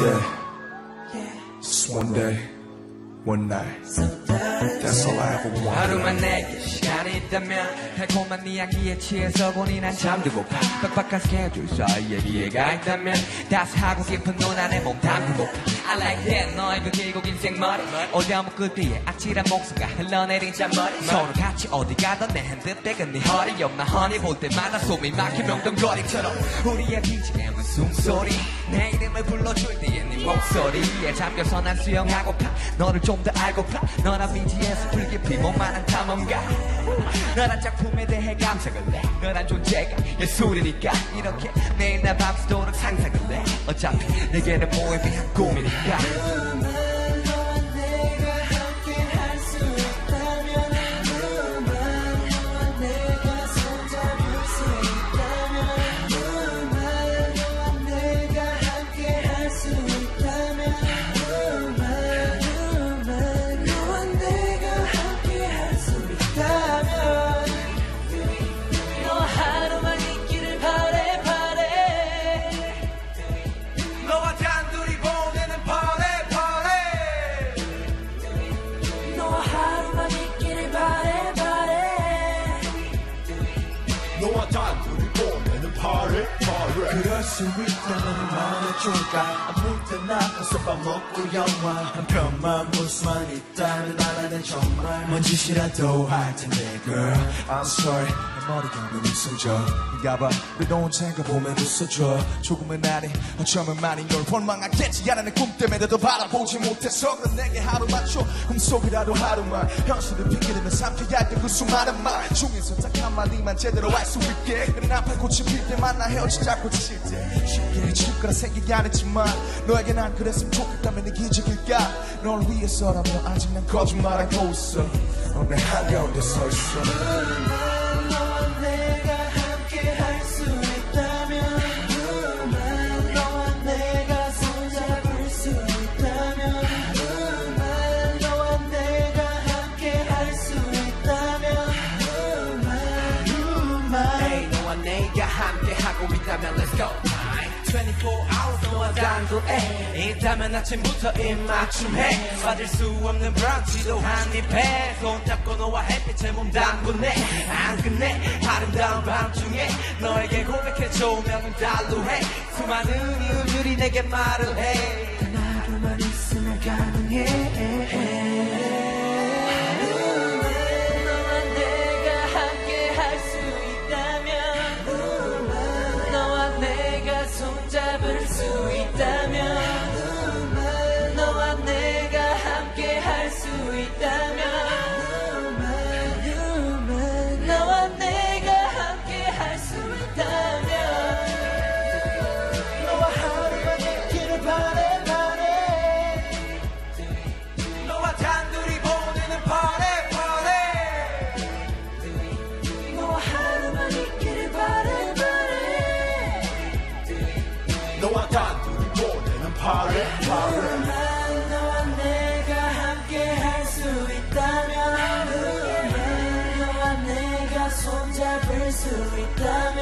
Yeah. Just one day, one night. That's all I ever wanted. 하루만 내게 시간이 있다면 달콤한 네 향기에 취해서 보니 난 잠들고파. 빡빡한 스케줄 사이에 이해가 있다면 따스하고 깊은 눈 안에 몸 담그고파 I like that 너의 그 길고 긴 생머리. 올려먹 그 뒤에 아찔한 목소리가 흘러내린 잔머리. 서로 같이 어디 가던 내 핸드백은 네 허리. 옆나 허니 볼 때마다 숨이 막혀 명동거리처럼 우리의 BGM은 숨소리 내 이름을 불러줄 때의 네 목소리에 잠겨서 난 수영하고파 너를 좀 더 알고파 너란 BGS 불깊이 목마른 탐험가. 너란 작품에 대해 감상을 해. 너란 존재가 예술이니까. 이렇게 매일 날 밤새도록 상상을 해. 어차피 내게는 모에 비한 꿈이니까 could 그럴 수 있다면 마음에 좋을까 아무 때나 가서 밥 먹고 영화 한 편만 볼 수만 있다면 나라는 정말 뭔 짓이라도 할 텐데 girl I'm sorry 내 머리가 너무 숨져 가봐 그래도 언젠가 보면 웃어줘 조금은 아니 어쩌면 많이 널 원망하겠지 않아 내꿈 때문에 더 바라보지 못해서 그럼 내게 하루 맞춰 꿈속이라도 하루만 현실을 핑계대며 삼켜야 할때그 수많은 말 중에서 딱 한마디만 제대로 할수 있게 그래 나팔 꽃이 필 때만 나 헤어지자고 칠때 쉽게 해줄 거라 안 했지만 너에게 난 그랬으면 좋겠다면 내 기적일까? 널 위해서라면 아직 난 거짓말하고 있어 넌내 한가운데 서 있어 24 hours 너와 단둘에 있다면 아침부터 입맞춤해. 빠질 수 없는 브런치도 한입해. 손 잡고 너와 햇빛에 몸 담그네. 안 끝내. 아름다운 밤중에 너에게 고백해줘 명은 달루해. 수많은 이유들이 내게 말을 해. 하루만 있으면 가능해 손잡을 수 너와 단둘이 보내는 파래 파래 너와 내가 함께 할 수 있다면 너와 내가 손잡을 수 있다면